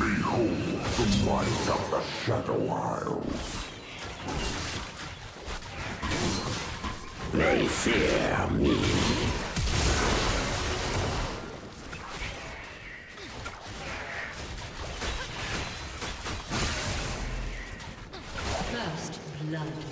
Behold the might of the Shadow Isles. They fear me. First blood.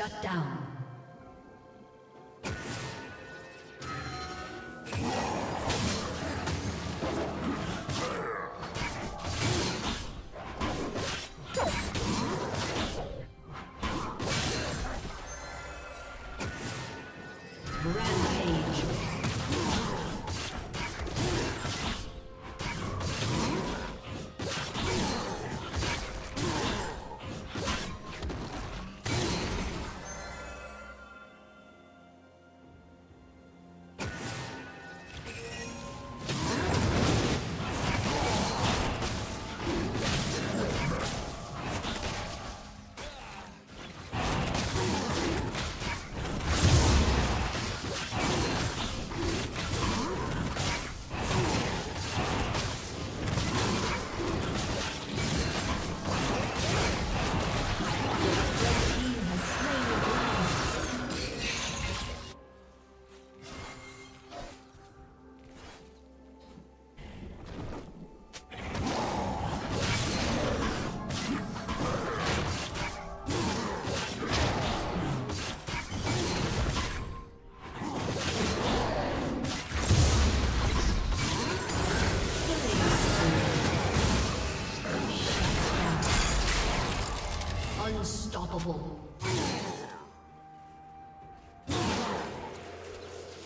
Shut down.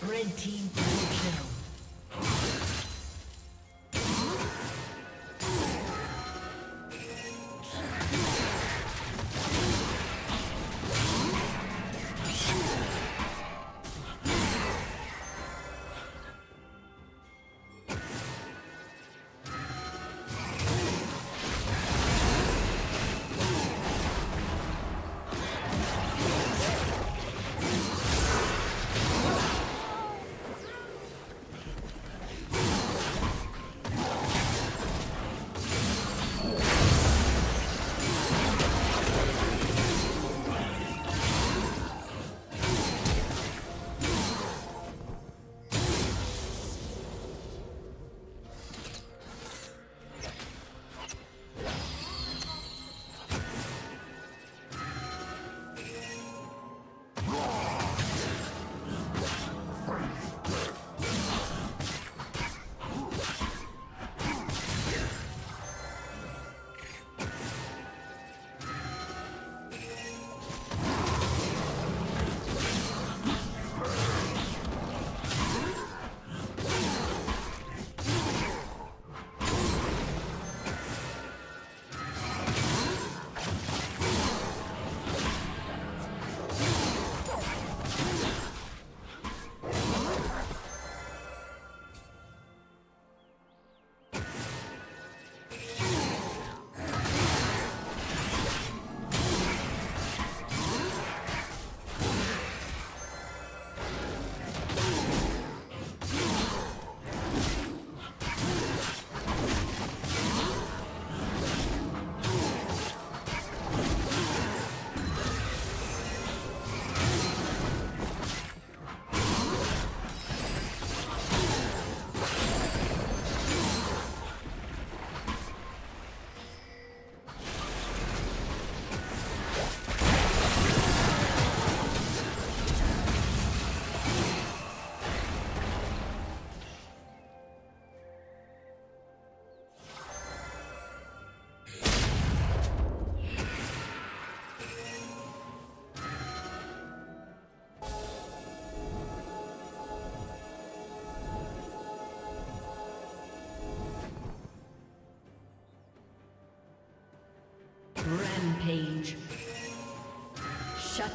Rampage.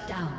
Down.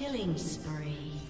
Killing spree.